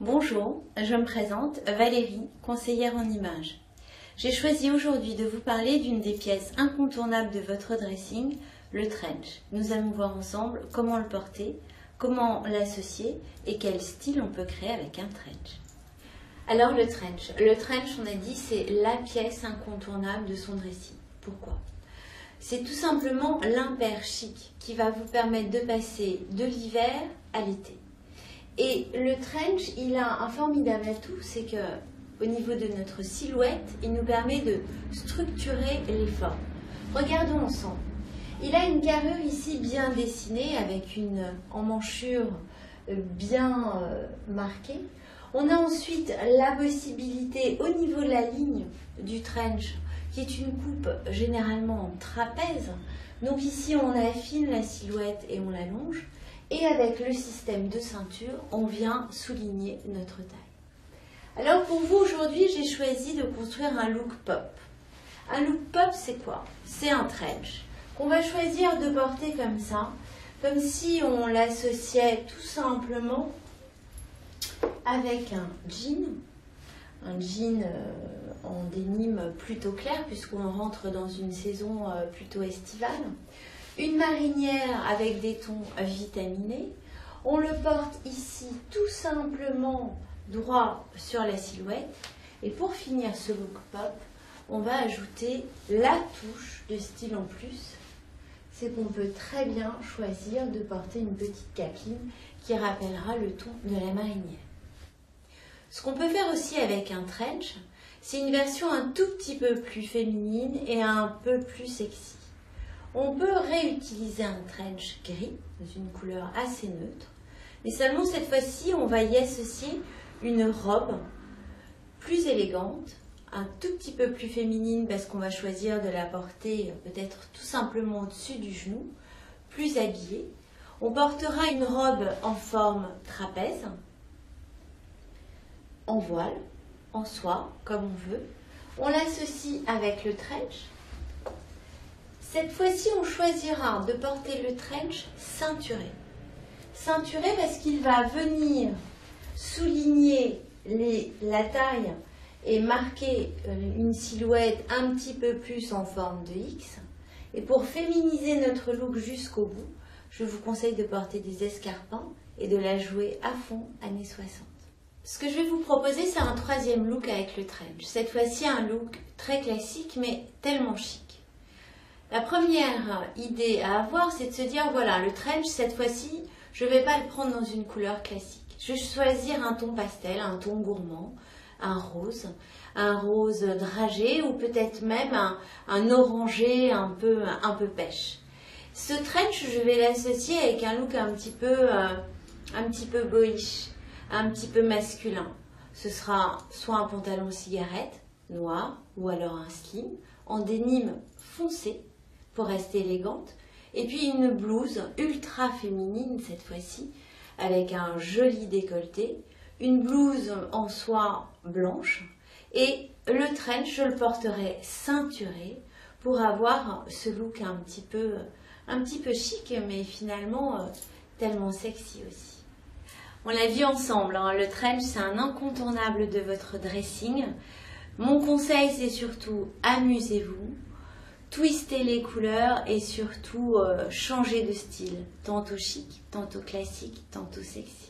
Bonjour, je me présente Valérie, conseillère en images. J'ai choisi aujourd'hui de vous parler d'une des pièces incontournables de votre dressing, le trench. Nous allons voir ensemble comment le porter, comment l'associer et quel style on peut créer avec un trench. Alors le trench, le trench on a dit c'est la pièce incontournable de son dressing. Pourquoi? C'est tout simplement l'impair chic qui va vous permettre de passer de l'hiver à l'été. Et le trench, il a un formidable atout, c'est que au niveau de notre silhouette, il nous permet de structurer les formes. Regardons ensemble. Il a une carrure ici bien dessinée avec une emmanchure euh, bien euh, marquée. On a ensuite la possibilité au niveau de la ligne du trench, qui est une coupe généralement en trapèze. Donc ici, on affine la silhouette et on l'allonge. Et avec le système de ceinture, on vient souligner notre taille. Alors pour vous aujourd'hui, j'ai choisi de construire un look pop. Un look pop, c'est quoi? C'est un trench qu'on va choisir de porter comme ça, comme si on l'associait tout simplement avec un jean, un jean euh, en dénime plutôt clair puisqu'on rentre dans une saison euh, plutôt estivale une marinière avec des tons vitaminés. On le porte ici tout simplement droit sur la silhouette. Et pour finir ce look pop, on va ajouter la touche de style en plus. C'est qu'on peut très bien choisir de porter une petite capine qui rappellera le ton de la marinière. Ce qu'on peut faire aussi avec un trench, c'est une version un tout petit peu plus féminine et un peu plus sexy. On peut réutiliser un trench gris une couleur assez neutre, mais seulement cette fois-ci, on va y associer une robe plus élégante, un tout petit peu plus féminine parce qu'on va choisir de la porter peut-être tout simplement au-dessus du genou, plus habillée. On portera une robe en forme trapèze, en voile, en soie, comme on veut. On l'associe avec le trench cette fois-ci, on choisira de porter le trench ceinturé. Ceinturé parce qu'il va venir souligner la taille et marquer euh, une silhouette un petit peu plus en forme de X. Et pour féminiser notre look jusqu'au bout, je vous conseille de porter des escarpins et de la jouer à fond années 60. Ce que je vais vous proposer, c'est un troisième look avec le trench. Cette fois-ci, un look très classique, mais tellement chic. La première idée à avoir, c'est de se dire, voilà, le trench, cette fois-ci, je ne vais pas le prendre dans une couleur classique. Je vais choisir un ton pastel, un ton gourmand, un rose, un rose dragé ou peut-être même un, orangé un peu, un peu pêche. Ce trench, je vais l'associer avec un look un petit peu, euh, un petit peu boyish, un petit peu masculin. Ce sera soit un pantalon cigarette noir ou alors un slim en dénime foncé pour rester élégante. Et puis une blouse ultra féminine cette fois-ci, avec un joli décolleté, une blouse en soie blanche et le trench, je le porterai ceinturé pour avoir ce look un petit peu, un petit peu chic, mais finalement euh, tellement sexy aussi. On l'a vu ensemble, hein, le trench c'est un incontournable de votre dressing. Mon conseil c'est surtout amusez-vous, twister les couleurs et surtout euh, changer de style, tantôt chic, tantôt classique, tantôt sexy.